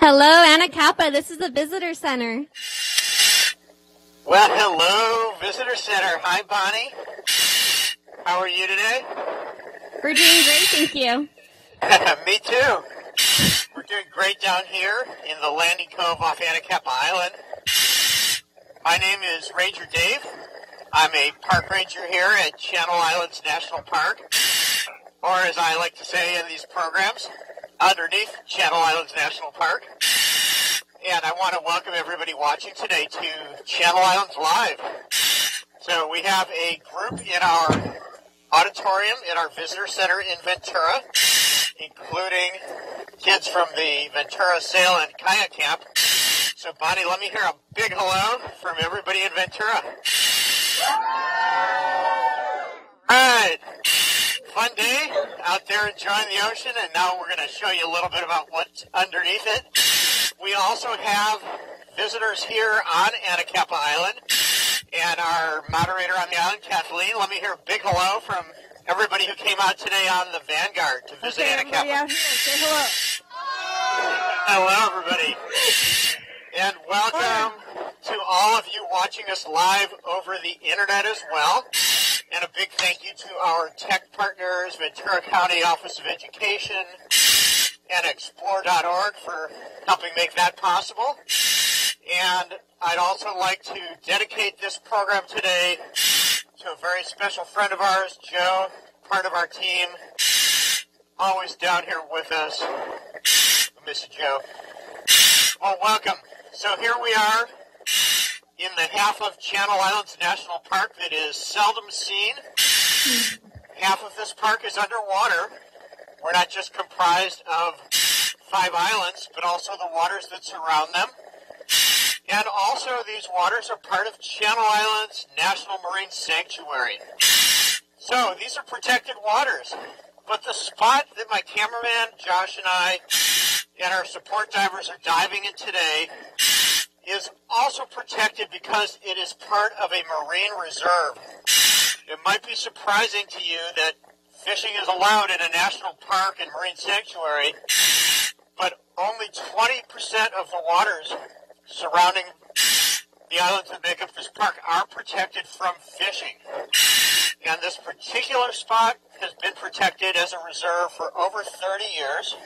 Hello, Anacapa. This is the Visitor Center. Well, hello, Visitor Center. Hi, Bonnie. How are you today? We're doing great, thank you. Me too. We're doing great down here in the landing cove off Anacapa Island. My name is Ranger Dave. I'm a park ranger here at Channel Islands National Park, or as I like to say in these programs, underneath Channel Islands National Park. And I want to welcome everybody watching today to Channel Islands Live. So we have a group in our auditorium in our visitor center in Ventura, including kids from the Ventura Sail and Kayak Camp. So Bonnie, let me hear a big hello from everybody in Ventura. All right. Fun day out there enjoying the ocean, and now we're going to show you a little bit about what's underneath it. We also have visitors here on Anacapa Island, and our moderator on the island, Kathleen. Let me hear a big hello from everybody who came out today on the Vanguard to visit Okay, Anacapa. everybody out here, say hello. Hello, everybody. And welcome to all of you watching us live over the internet as well. And a big thank you to our tech partners, Ventura County Office of Education and Explore.org for helping make that possible. And I'd also like to dedicate this program today to a very special friend of ours, Joe, part of our team, always down here with us. You, Joe. Well, welcome. So here we are in the half of Channel Islands National Park that is seldom seen. Half of this park is underwater. We're not just comprised of five islands, but also the waters that surround them. And also these waters are part of Channel Islands National Marine Sanctuary. So these are protected waters. But the spot that my cameraman Josh and I and our support divers are diving in today is also protected because it is part of a marine reserve. It might be surprising to you that fishing is allowed in a national park and marine sanctuary, but only 20% of the waters surrounding the islands that make up this park are protected from fishing. And this particular spot has been protected as a reserve for over 30 years.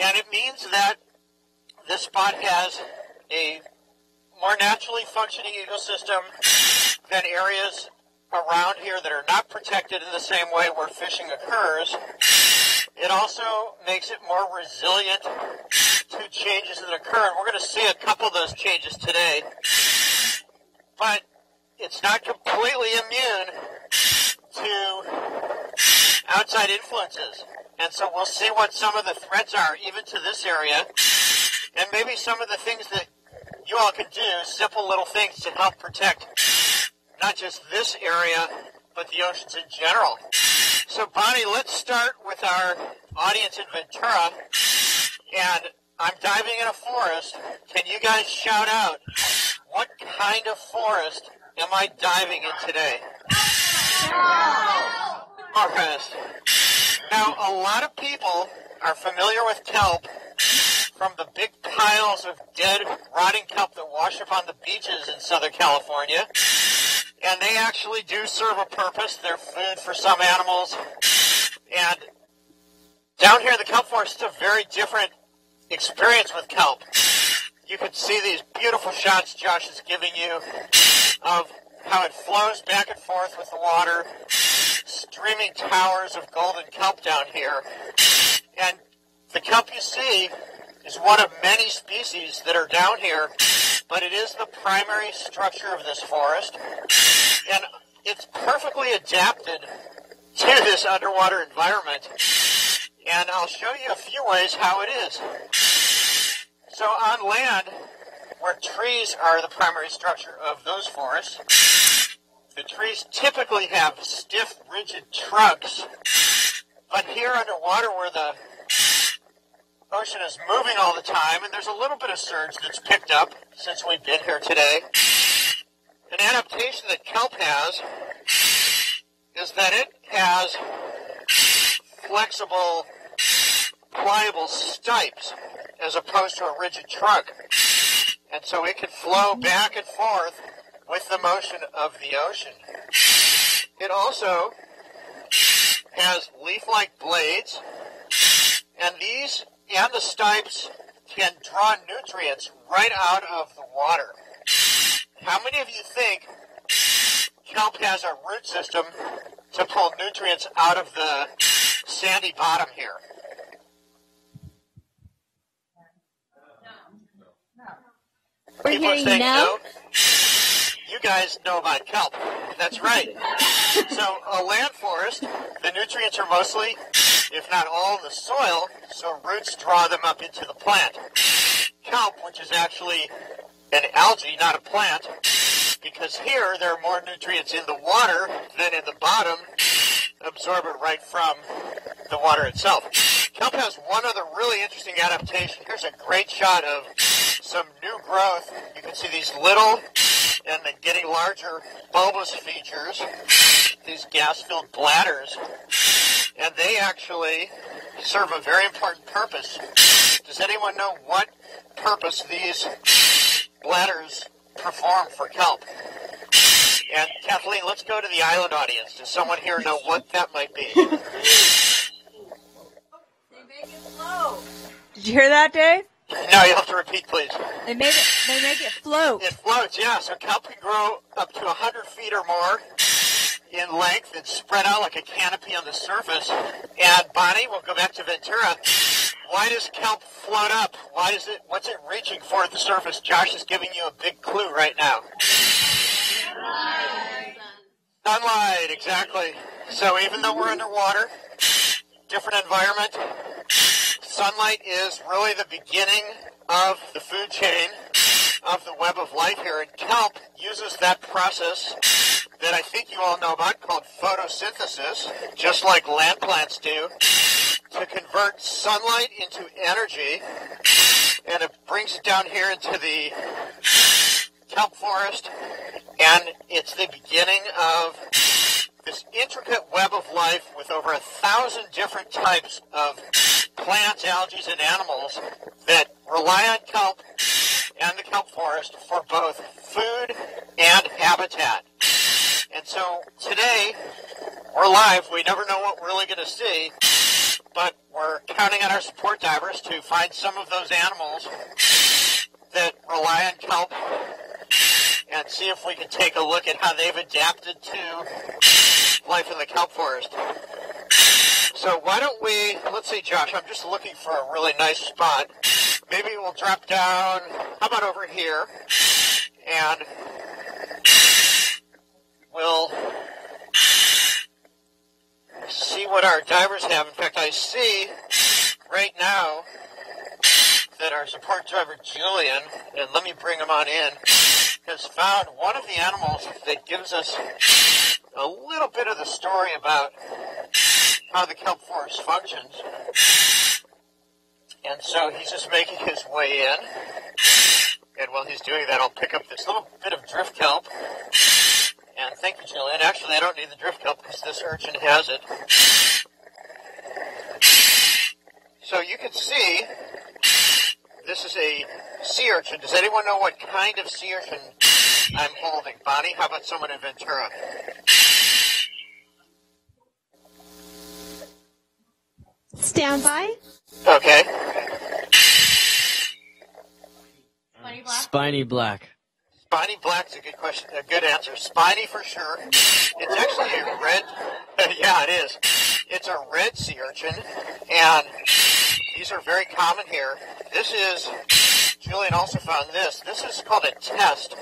And it means that this spot has a more naturally functioning ecosystem than areas around here that are not protected in the same way where fishing occurs. It also makes it more resilient to changes that occur. And we're going to see a couple of those changes today. But it's not completely immune to outside influences. And so we'll see what some of the threats are, even to this area, and maybe some of the things that you all can do, simple little things to help protect not just this area, but the oceans in general. So Bonnie, let's start with our audience in Ventura. And I'm diving in a forest. Can you guys shout out what kind of forest am I diving in today? Forest. Now, a lot of people are familiar with kelp from the big piles of dead, rotting kelp that wash up on the beaches in Southern California. And they actually do serve a purpose. They're food for some animals. And down here in the kelp forest, it's a very different experience with kelp. You can see these beautiful shots Josh is giving you of how it flows back and forth with the water, streaming towers of golden kelp down here. And the kelp you see is one of many species that are down here, but it is the primary structure of this forest. And it's perfectly adapted to this underwater environment. And I'll show you a few ways how it is. So on land, where trees are the primary structure of those forests, the trees typically have stiff, rigid trunks. But here underwater where the ocean is moving all the time, and there's a little bit of surge that's picked up since we've been here today. An adaptation that kelp has is that it has flexible, pliable stipes as opposed to a rigid trunk. And so it can flow back and forth with the motion of the ocean. It also has leaf-like blades, and these and the stipes can draw nutrients right out of the water. How many of you think kelp has a root system to pull nutrients out of the sandy bottom here? We're People are hearing saying no. You guys know about kelp. That's right. so a land forest, the nutrients are mostly, if not all, the soil, so roots draw them up into the plant. Kelp, which is actually an algae, not a plant, because here there are more nutrients in the water than in the bottom, absorb it right from the water itself. Kelp has one other really interesting adaptation. Here's a great shot of some new growth. You can see these little and then getting larger bulbous features, these gas-filled bladders, and they actually serve a very important purpose. Does anyone know what purpose these bladders perform for kelp? And Kathleen, let's go to the island audience. Does someone here know what that might be? They make it float. Did you hear that, Dave? No, you have to repeat, please. They make it. They make it float. It floats, yeah. So kelp can grow up to 100 feet or more in length and spread out like a canopy on the surface. And Bonnie, we'll go back to Ventura. Why does kelp float up? Why is it? What's it reaching for at the surface? Josh is giving you a big clue right now. Sunlight, exactly. So even though we're underwater, different environment, sunlight is really the beginning of the food chain of the web of life here. And kelp uses that process that I think you all know about called photosynthesis, just like land plants do, to convert sunlight into energy. And it brings it down here into the kelp forest. And it's the beginning of this intricate web of life with over a thousand different types of plants, algae, and animals that rely on kelp and the kelp forest for both food and habitat. And so today, we're live. We never know what we're really going to see, but we're counting on our support divers to find some of those animals that rely on kelp and see if we can take a look at how they've adapted to life in the kelp forest. So why don't we, let's see, Josh, I'm just looking for a really nice spot. Maybe we'll drop down, how about over here? And we'll see what our divers have. In fact, I see right now that our support driver, Julian, and let me bring him on in, has found one of the animals that gives us a little bit of the story about how the kelp forest functions. And so he's just making his way in. And while he's doing that, I'll pick up this little bit of drift kelp. And thank you, Jillian. Actually, I don't need the drift kelp because this urchin has it. So you can see this is a sea urchin. Does anyone know what kind of sea urchin I'm holding? Bonnie, how about someone in Ventura? Stand by. Okay. Spiny black. Spiny black's a good question, a good answer. Spiny for sure. It's actually a red. yeah, it is. It's a red sea urchin, and these are very common here. This is. Julian also found this. This is called a test.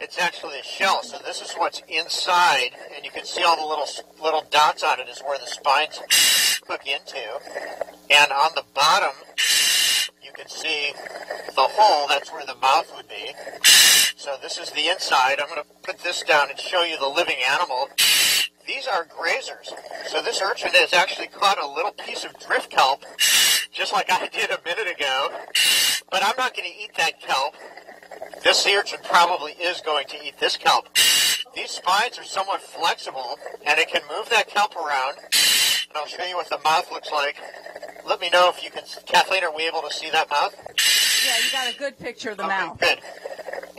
It's actually a shell, so this is what's inside, and you can see all the little little dots on it is where the spines hook into, and on the bottom you can see the hole. That's where the mouth would be. So this is the inside. I'm going to put this down and show you the living animal. These are grazers. So this urchin has actually caught a little piece of drift kelp, just like I did a minute ago. But I'm not going to eat that kelp. This sea urchin probably is going to eat this kelp. These spines are somewhat flexible, and it can move that kelp around. And I'll show you what the mouth looks like let me know if you can. Kathleen, are we able to see that mouth? Yeah, you got a good picture of the Okay, mouth. Good.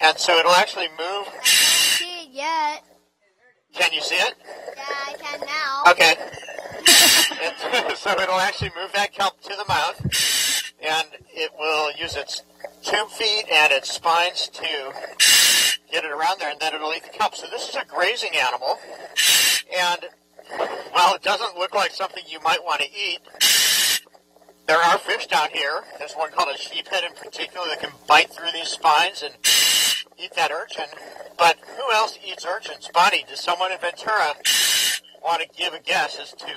And so it'll actually move. I don't see it yet. Can you see it? Yeah, I can now. Okay. So it'll actually move that kelp to the mouth, and it will use its tube feet and its spines to get it around there, and then it'll eat the kelp. So this is a grazing animal, and while it doesn't look like something you might want to eat, there are fish down here. There's one called a sheephead in particular that can bite through these spines and eat that urchin. But who else eats urchins? Bonnie, does someone in Ventura want to give a guess as to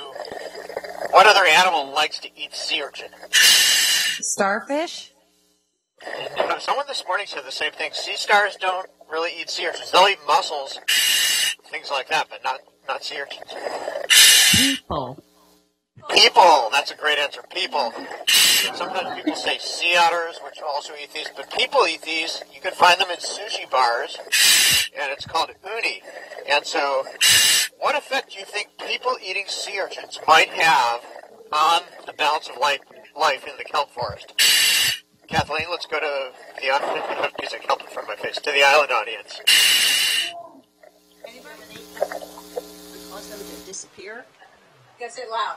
what other animal likes to eat sea urchin? Starfish? Uh, Someone this morning said the same thing. Sea stars don't really eat sea urchins. They'll eat mussels, things like that, but not not sea urchins. People. People. That's a great answer. People. Sometimes people say sea otters, which also eat these, but people eat these. You can find them in sushi bars, and it's called uni. And so, what effect do you think people eating sea urchins might have on the balance of life, life in the kelp forest? Kathleen, let's go to the audience. Use a kelp in front of my face. To the island audience. Cause them to disappear? Get it loud.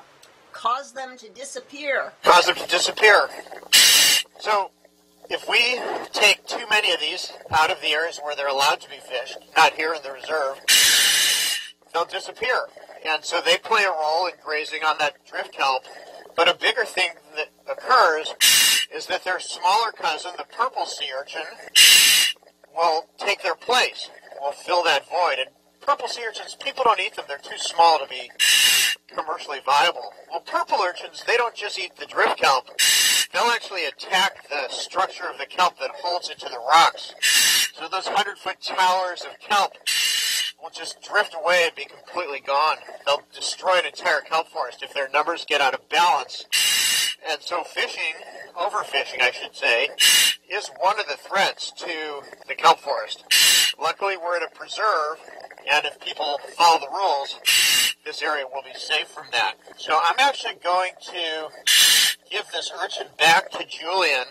Cause them to disappear. cause them to disappear. So, if we take too many of these out of the areas where they're allowed to be fished, not here in the reserve, they'll disappear. And so they play a role in grazing on that drift kelp. But a bigger thing that occurs is that their smaller cousin, the purple sea urchin, will take their place, will fill that void. And purple sea urchins, people don't eat them. They're too small to be commercially viable. Well, purple urchins, they don't just eat the drift kelp. They'll actually attack the structure of the kelp that holds it to the rocks. So those 100-foot towers of kelp will just drift away and be completely gone. They'll destroy an entire kelp forest if their numbers get out of balance. And so fishing, overfishing I should say, is one of the threats to the kelp forest. Luckily we're in a preserve, and if people follow the rules, this area will be safe from that. So I'm actually going to give this urchin back to Julian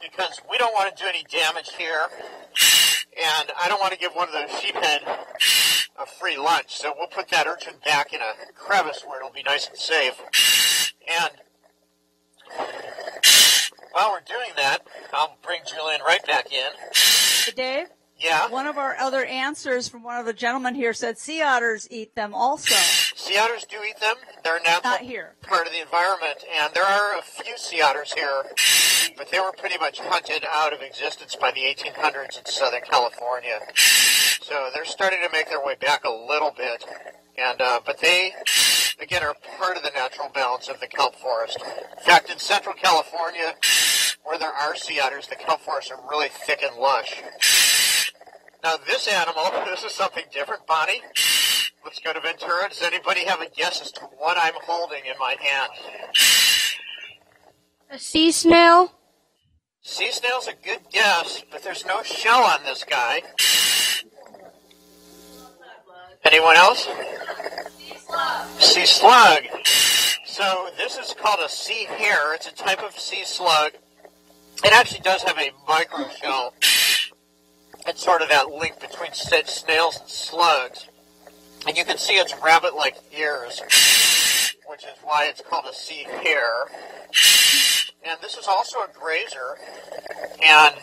because we don't want to do any damage here, and I don't want to give one of those sheephead a free lunch. So we'll put that urchin back in a crevice where it'll be nice and safe. And while we're doing that, I'll bring Julian right back in. Dave, Yeah, one of our other answers from one of the gentlemen here said sea otters eat them also. sea otters do eat them. They're natural Not here. part of the environment, and there are a few sea otters here, but they were pretty much hunted out of existence by the 1800s in Southern California. So they're starting to make their way back a little bit, and uh, but they, again, are part of the natural balance of the kelp forest. In fact, in Central California, where there are sea otters, the kelp forests are really thick and lush. Now, this animal, this is something different, Bonnie. Let's go to Ventura. Does anybody have a guess as to what I'm holding in my hand? A sea snail. Sea snail's a good guess, but there's no shell on this guy. Anyone else? Sea slug. Sea slug. So this is called a sea hare. It's a type of sea slug. It actually does have a micro It's sort of that link between sa- snails and slugs. And you can see its rabbit-like ears, which is why it's called a sea hare. And this is also a grazer, and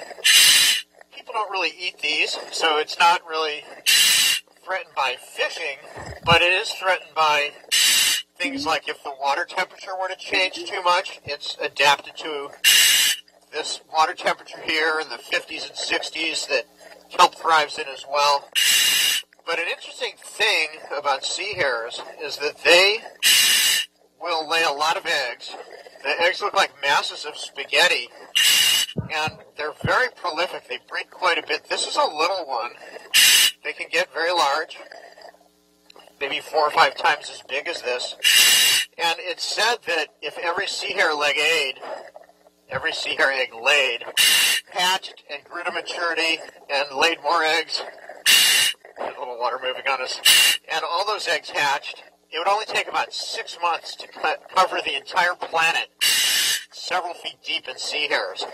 people don't really eat these, so it's not really threatened by fishing, but it is threatened by things like if the water temperature were to change too much, it's adapted to this water temperature here in the 50s and 60s that kelp thrives in as well. But an interesting thing about sea hares is that they will lay a lot of eggs. The eggs look like masses of spaghetti, and they're very prolific. They breed quite a bit. This is a little one. They can get very large, maybe four or five times as big as this. And it's said that if every sea hare leg egg, every sea egg laid, hatched and grew to maturity and laid more eggs, there's a little water moving on us, and all those eggs hatched, it would only take about six months to co- cover the entire planet, several feet deep in sea hares.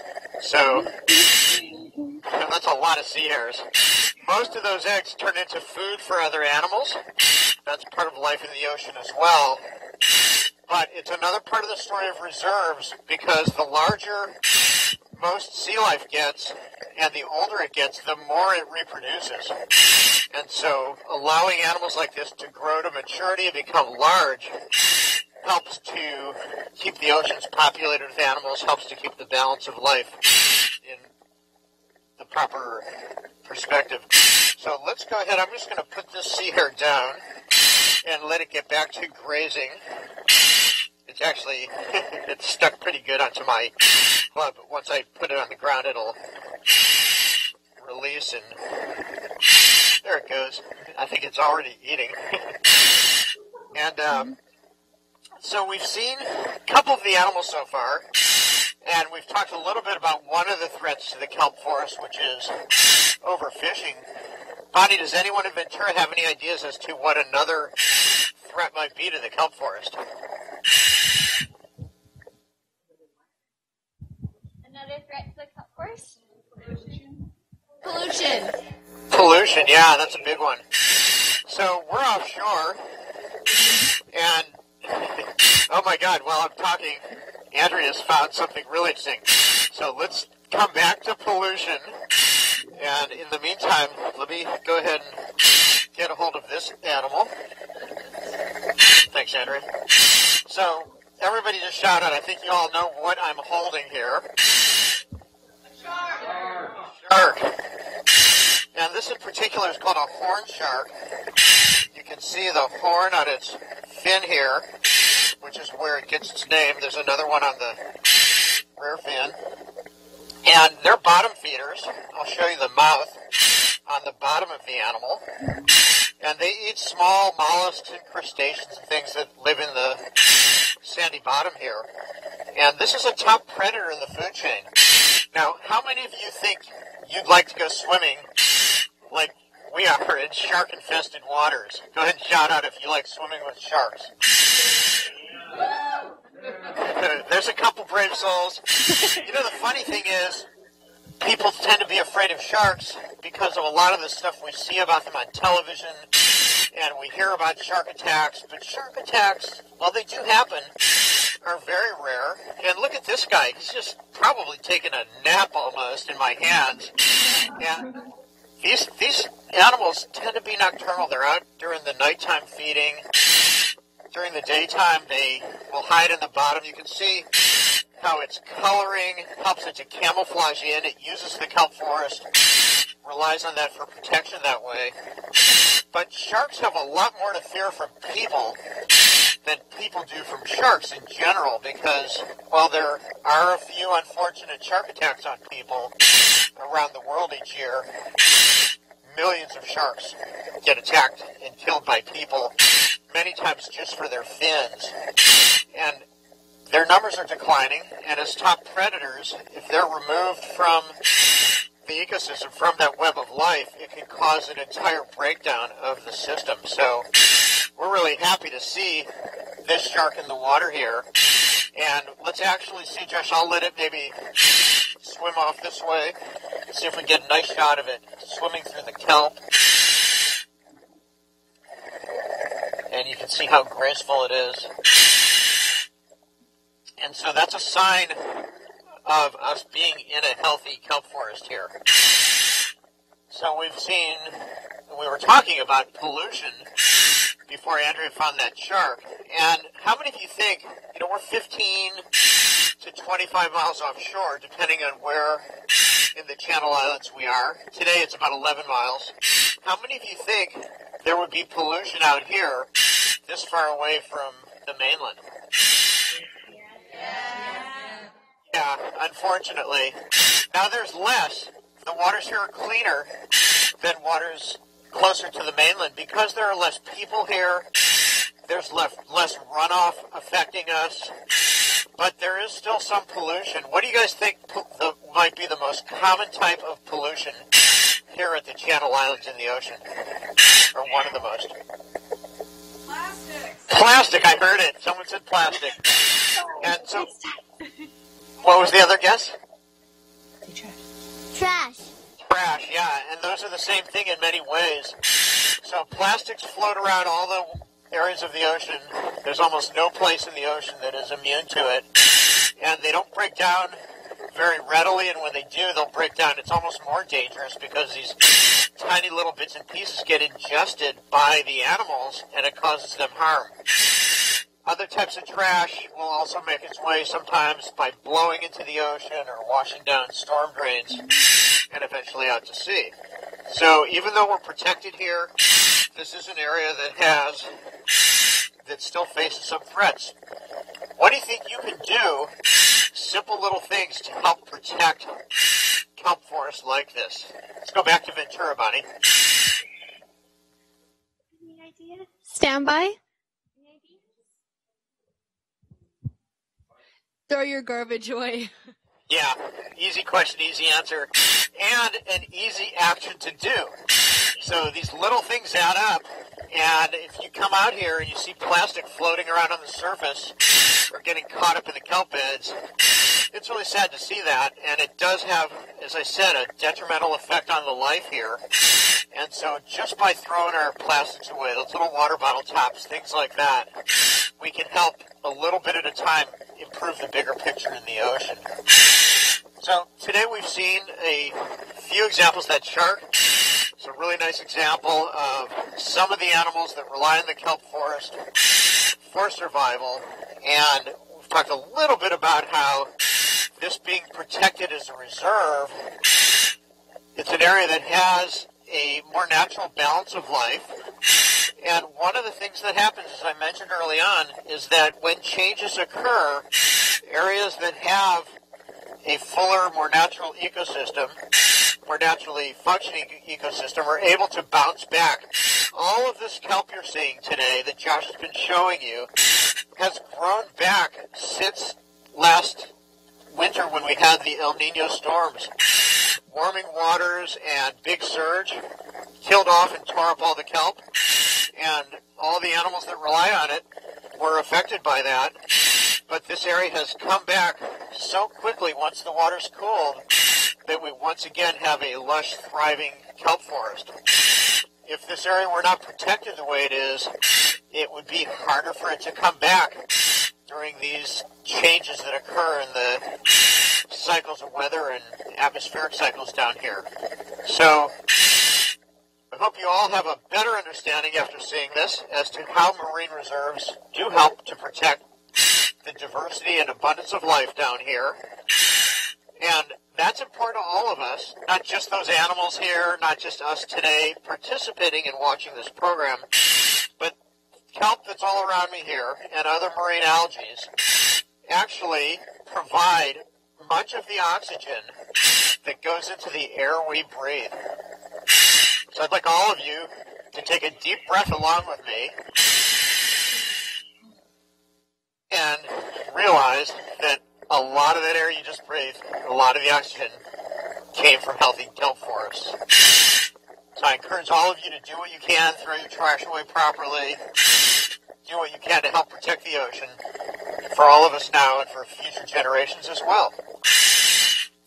So that's a lot of sea hares. Most of those eggs turn into food for other animals. That's part of life in the ocean as well. But it's another part of the story of reserves because the larger most sea life gets and the older it gets, the more it reproduces. And so allowing animals like this to grow to maturity and become large helps to keep the oceans populated with animals, helps to keep the balance of life in the proper perspective. So let's go ahead. I'm just going to put this sea down and let it get back to grazing. It's actually, it's stuck pretty good onto my club, but once I put it on the ground, it'll release and there it goes. I think it's already eating. and um, so we've seen a couple of the animals so far, and we've talked a little bit about one of the threats to the kelp forest, which is overfishing. Bonnie, does anyone in Ventura have any ideas as to what another threat might be to the kelp forest? Another threat to the kelp forest? Pollution. Pollution, yeah, that's a big one. So we're offshore, and oh my God, while I'm talking, Andrea's found something really interesting. So let's come back to pollution, and in the meantime, let me go ahead and get a hold of this animal. Thanks, Andrea. So everybody just shout out. I think you all know what I'm holding here. Shark. Shark. And this in particular is called a horn shark. You can see the horn on its fin here, which is where it gets its name. There's another one on the rear fin. And they're bottom feeders. I'll show you the mouth on the bottom of the animal. And they eat small mollusks and crustaceans and things that live in the sandy bottom here. And this is a top predator in the food chain. Now, how many of you think you'd like to go swimming like we are in shark-infested waters? Go ahead and shout out if you like swimming with sharks. There's a couple brave souls. You know, the funny thing is, people tend to be afraid of sharks because of a lot of the stuff we see about them on television, and we hear about shark attacks. But shark attacks, while they do happen, are very rare. And look at this guy; he's just probably taking a nap almost in my hands. And these these animals tend to be nocturnal. They're out during the nighttime feeding. During the daytime, they will hide in the bottom. You can see how its coloring helps it to camouflage in. It uses the kelp forest, relies on that for protection that way. But sharks have a lot more to fear from people than people do from sharks in general because while there are a few unfortunate shark attacks on people around the world each year, millions of sharks get attacked and killed by people, many times just for their fins. And their numbers are declining, and as top predators, if they're removed from the ecosystem, from that web of life, it can cause an entire breakdown of the system. So we're really happy to see this shark in the water here. And let's actually see, Josh, I'll let it maybe swim off this way. See if we get a nice shot of it swimming through the kelp. And you can see how graceful it is. And so that's a sign of us being in a healthy kelp forest here. So we've seen, we were talking about pollution before Andrew found that shark. And how many of you think, you know, we're 15 to 25 miles offshore, depending on where in the Channel Islands we are. Today it's about 11 miles. How many of you think there would be pollution out here this far away from the mainland? Yeah, yeah unfortunately. Now there's less. The waters here are cleaner than waters closer to the mainland because there are less people here. There's less, less runoff affecting us, but there is still some pollution. What do you guys think the, might be the most common type of pollution here at the Channel Islands in the ocean? Or one of the most? Plastic, I heard it. Someone said plastic. And so, what was the other guess? Trash. Trash, yeah, and those are the same thing in many ways. So plastics float around all the areas of the ocean. There's almost no place in the ocean that is immune to it. And they don't break down very readily, and when they do, they'll break down. It's almost more dangerous because these tiny little bits and pieces get ingested by the animals, and it causes them harm. Other types of trash will also make its way sometimes by blowing into the ocean or washing down storm drains and eventually out to sea. So even though we're protected here, this is an area that has, that still faces some threats. What do you think you can do, simple little things to help protect kelp forests like this? Let's go back to Ventura, Bonnie. Any ideas? Stand by. Throw your garbage away. Yeah, easy question, easy answer, and an easy action to do. So these little things add up, and if you come out here and you see plastic floating around on the surface or getting caught up in the kelp beds, it's really sad to see that, and it does have, as I said, a detrimental effect on the life here. And so just by throwing our plastics away, those little water bottle tops, things like that, we can help a little bit at a time improve the bigger picture in the ocean. So today we've seen a few examples. That shark it's a really nice example of some of the animals that rely on the kelp forest for survival. And we've talked a little bit about how this being protected as a reserve, it's an area that has a more natural balance of life. And one of the things that happens, as I mentioned early on, is that when changes occur, areas that have a fuller, more natural ecosystem, more naturally functioning ecosystem, are able to bounce back. All of this kelp you're seeing today that Josh has been showing you has grown back since last winter when we had the El Nino storms. Warming waters and big surge killed off and tore up all the kelp, and all the animals that rely on it were affected by that. But this area has come back so quickly once the water's cooled that we once again have a lush, thriving kelp forest. If this area were not protected the way it is, it would be harder for it to come back during these changes that occur in the cycles of weather and atmospheric cycles down here. So I hope you all have a better understanding after seeing this as to how marine reserves do help to protect the diversity and abundance of life down here. And that's important to all of us, not just those animals here, not just us today participating and watching this program, but kelp that's all around me here and other marine algae actually provide much of the oxygen that goes into the air we breathe. So I'd like all of you to take a deep breath along with me and realize that a lot of that air you just breathed, a lot of the oxygen came from healthy kelp forests. So I encourage all of you to do what you can, throw your trash away properly, do what you can to help protect the ocean for all of us now and for future generations as well.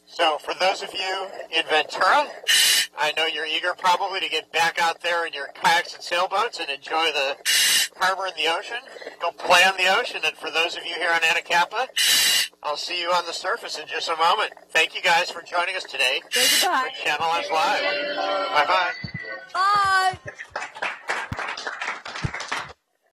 So for those of you in Ventura, I know you're eager probably to get back out there in your kayaks and sailboats and enjoy the harbor and the ocean. Go play on the ocean. And for those of you here on Anacapa, I'll see you on the surface in just a moment. Thank you guys for joining us today. Say goodbye. For Channel S Live. Bye-bye. Bye.